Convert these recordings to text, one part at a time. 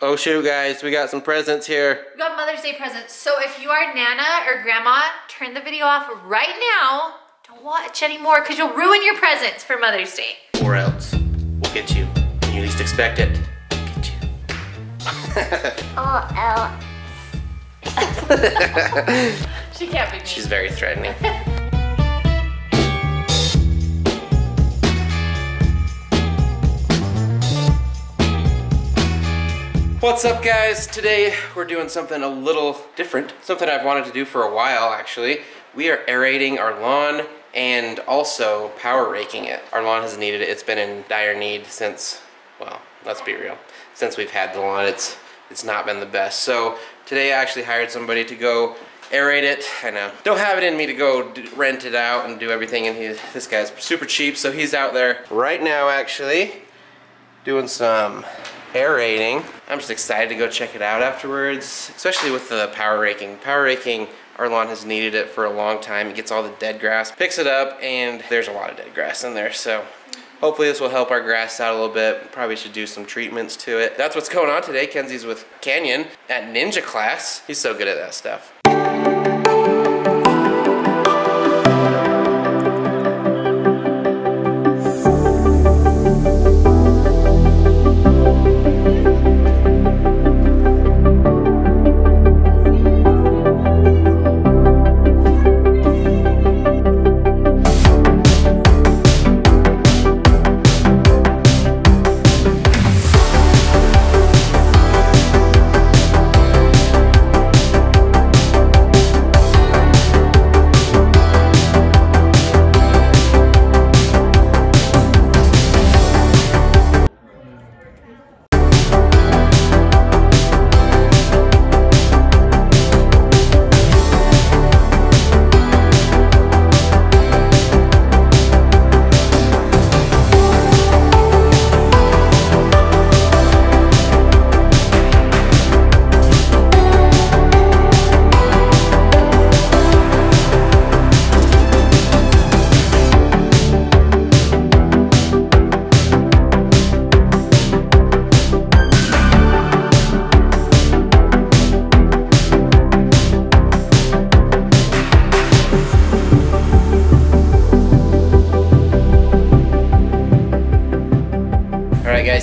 Oh shoot, guys, we got some presents here. We got Mother's Day presents. So if you are Nana or Grandma, turn the video off right now. Don't watch anymore because you'll ruin your presents for Mother's Day. Or else, we'll get you when you least expect it. We'll get you. Oh, else. She can't be me. She's very threatening. What's up guys? Today we're doing something a little different. Something I've wanted to do for a while actually. We are aerating our lawn and also power raking it. Our lawn has needed it. It's been in dire need since, well, let's be real. Since we've had the lawn, it's it's not been the best. So today I actually hired somebody to go aerate it. I know. Don't have it in me to go rent it out and do everything and he, this guy's super cheap so he's out there right now actually doing some aerating. I'm just excited to go check it out afterwards, especially with the power raking. Power raking, our lawn has needed it for a long time. It gets all the dead grass, picks it up, and there's a lot of dead grass in there, so hopefully this will help our grass out a little bit. Probably should do some treatments to it. That's what's going on today. Kenzie's with Canyon at ninja class. He's so good at that stuff.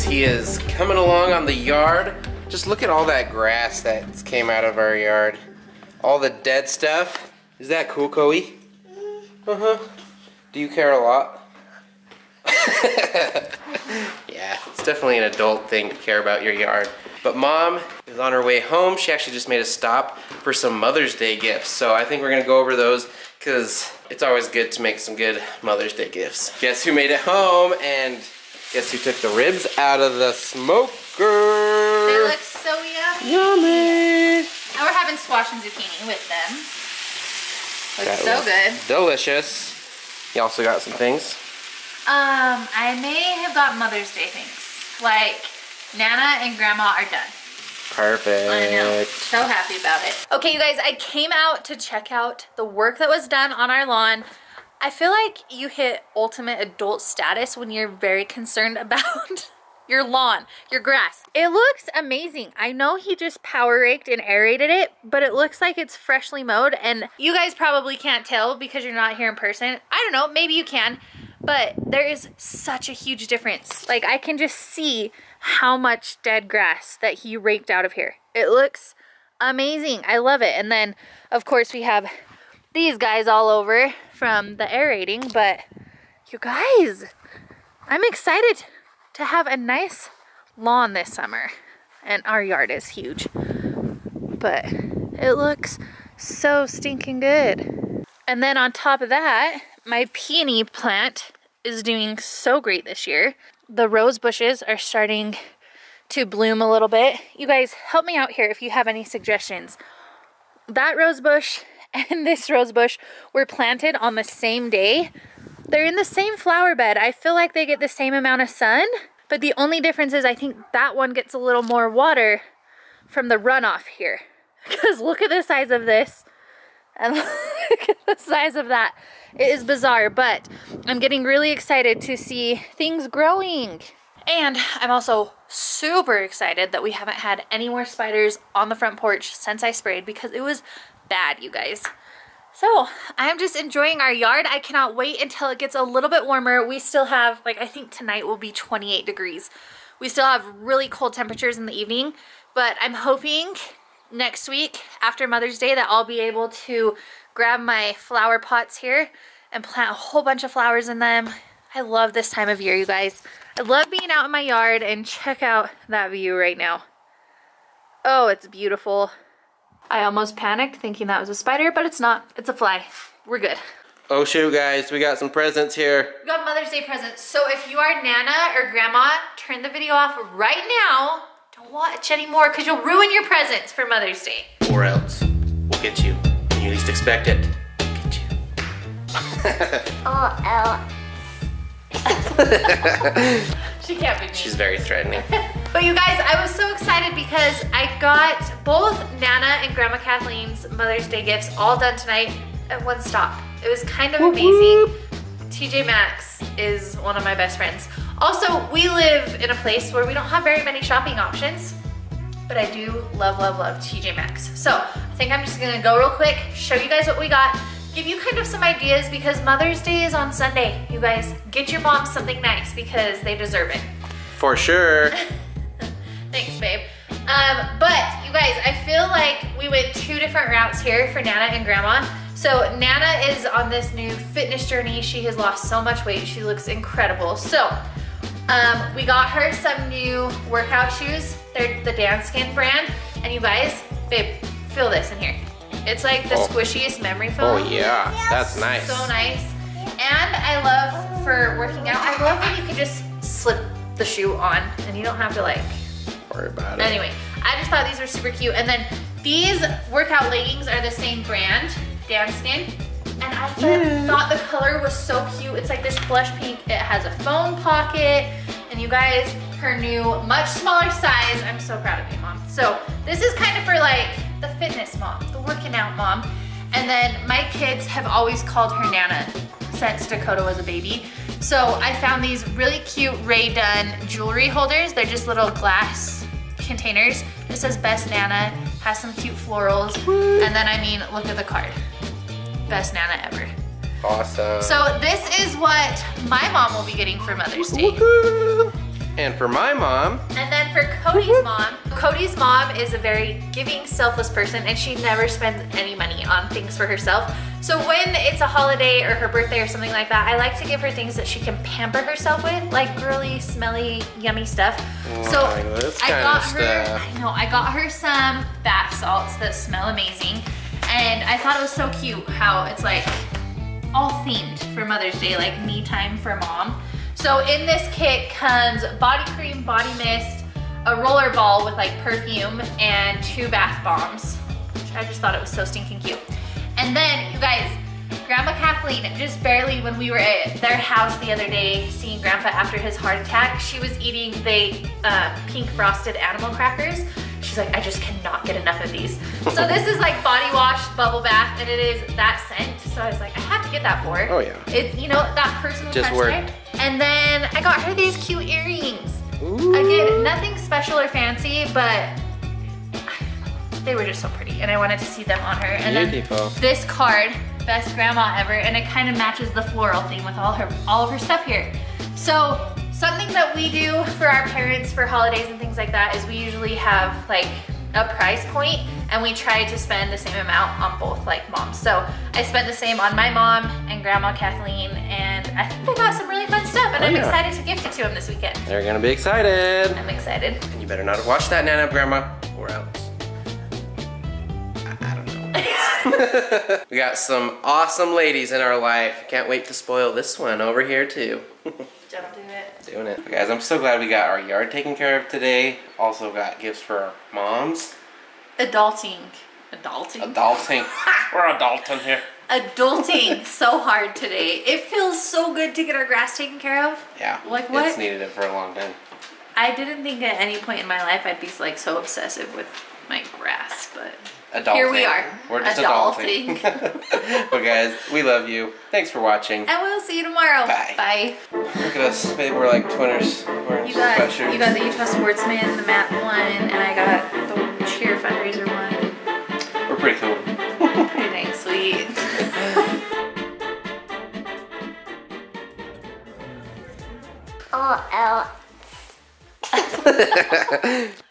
He is coming along on the yard. Just look at all that grass that came out of our yard. All the dead stuff. Is that cool, Koe? Uh-huh. Do you care a lot? yeah, it's definitely an adult thing to care about your yard. But mom is on her way home. She actually just made a stop for some Mother's Day gifts. So I think we're gonna go over those because it's always good to make some good Mother's Day gifts. Guess who made it home and guess who took the ribs out of the smoker? They look so yummy. Yummy! And we're having squash and zucchini with them. Looks That so good. Delicious. You also got some things. Um, I may have got Mother's Day things. Like, Nana and Grandma are done. Perfect. I know. So happy about it. Okay, you guys, I came out to check out the work that was done on our lawn. I feel like you hit ultimate adult status when you're very concerned about your lawn, your grass. It looks amazing. I know he just power raked and aerated it, but it looks like it's freshly mowed and you guys probably can't tell because you're not here in person. I don't know, maybe you can, but there is such a huge difference. Like I can just see how much dead grass that he raked out of here. It looks amazing. I love it. And then of course we have these guys all over from the aerating, but you guys, I'm excited to have a nice lawn this summer. And our yard is huge, but it looks so stinking good. And then on top of that, my peony plant is doing so great this year. The rose bushes are starting to bloom a little bit. You guys help me out here if you have any suggestions. That rose bush and this rose bush were planted on the same day. They're in the same flower bed. I feel like they get the same amount of sun, but the only difference is I think that one gets a little more water from the runoff here. Because look at the size of this and look at the size of that. It is bizarre, but I'm getting really excited to see things growing. And I'm also super excited that we haven't had any more spiders on the front porch since I sprayed because it was bad, you guys. So I'm just enjoying our yard. I cannot wait until it gets a little bit warmer. We still have, like I think tonight will be 28 degrees. We still have really cold temperatures in the evening, but I'm hoping next week after Mother's Day that I'll be able to grab my flower pots here and plant a whole bunch of flowers in them. I love this time of year, you guys. I love being out in my yard and check out that view right now. Oh, it's beautiful. I almost panicked thinking that was a spider, but it's not. It's a fly. We're good. Oh shoot, guys, we got some presents here. We got Mother's Day presents. So if you are Nana or Grandma, turn the video off right now. Don't watch anymore because you'll ruin your presents for Mother's Day. Or else we'll get you when you least expect it. Get you. Or else. She can't be mean. She's very threatening. But you guys, I was so excited because I got both Nana and Grandma Kathleen's Mother's Day gifts all done tonight at one stop. It was kind of amazing. TJ Maxx is one of my best friends. Also, we live in a place where we don't have very many shopping options, but I do love, love, love TJ Maxx. So I think I'm just gonna go real quick, show you guys what we got, give you kind of some ideas because Mother's Day is on Sunday. You guys, get your mom something nice because they deserve it. For sure. Thanks, babe. Um, but you guys, I feel like we went two different routes here for Nana and Grandma. So Nana is on this new fitness journey. She has lost so much weight. She looks incredible. So um, we got her some new workout shoes. They're the Danskin brand. And you guys, babe, feel this in here. It's like the Oh. squishiest memory foam. Oh yeah, that's nice. So nice. And I love for working out, I love when you can just slip the shoe on and you don't have to like Worry about it. Anyway, I just thought these were super cute. And then these workout leggings are the same brand, Danskin. And I thought, thought the color was so cute. It's like this blush pink. It has a phone pocket. And you guys, her new, much smaller size. I'm so proud of you, mom. So this is kind of for like the fitness mom, the working out mom. And then my kids have always called her Nana since Dakota was a baby. So I found these really cute Rae Dunn jewelry holders. They're just little glass containers. It says Best Nana, has some cute florals. And then I mean, look at the card. Best Nana ever. Awesome. So this is what my mom will be getting for Mother's Day. And for my mom, And then for Cody's mom, Cody's mom is a very giving, selfless person and she never spends any money on things for herself. So when it's a holiday or her birthday or something like that, I like to give her things that she can pamper herself with, like girly, smelly, yummy stuff. so I got her, stuff. I know, I got her some bath salts that smell amazing. And I thought it was so cute how it's like all themed for Mother's Day, like me time for mom. So in this kit comes body cream, body mist, a roller ball with like perfume, and two bath bombs. Which I just thought it was so stinking cute. And then, you guys, Grandma Kathleen, just barely when we were at their house the other day, seeing Grandpa after his heart attack, she was eating the uh, pink frosted animal crackers. She's like, I just cannot get enough of these. so this is like body wash, bubble bath, and it is that scent. So I was like, I have to get that for her. Oh, yeah. It's, you know, that personal Just touch work. there. And then I got her these cute earrings. Ooh. Again, nothing special or fancy, but they were just so pretty and I wanted to see them on her. And Beautiful. then this card, best grandma ever, and it kind of matches the floral theme with all her all of her stuff here. So something that we do for our parents for holidays and things like that is we usually have like a price point and we try to spend the same amount on both like moms. So I spent the same on my mom and grandma Kathleen and I think they got some really fun stuff and Oh, I'm yeah. excited to gift it to them this weekend. They're gonna be excited. I'm excited. And you better not watch that, Nana Grandma, or else. I, I don't know. we got some awesome ladies in our life. Can't wait to spoil this one over here too. Don't do it. Doing it. Guys, I'm so glad we got our yard taken care of today. Also got gifts for our moms. Adulting. Adulting? Adulting. We're adulting here. Adulting so hard today. It feels so good to get our grass taken care of. Yeah. Like what? It's needed it for a long time. I didn't think at any point in my life I'd be like so obsessive with my grass, but Adulting. Here we are, We're just adulting. adulting. well, guys, we love you. Thanks for watching. and we'll see you tomorrow. Bye. Bye. Look at us. Maybe we're like twinners. We're You got sweatshirts. you got the Utah Sportsman, the map one, and I got the cheer fundraiser one. We're pretty cool. Pretty dang sweet. L.